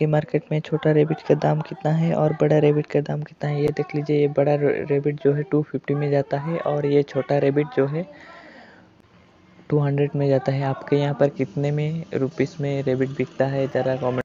ये मार्केट में छोटा रैबिट का दाम कितना है और बड़ा रैबिट का दाम कितना है, ये देख लीजिए, ये बड़ा रैबिट जो है टू फिफ्टी में जाता है और ये छोटा रैबिट जो है टू हंड्रेड में जाता है। आपके यहाँ पर कितने में रुपीस में रैबिट बिकता है, ज़रा कमेंट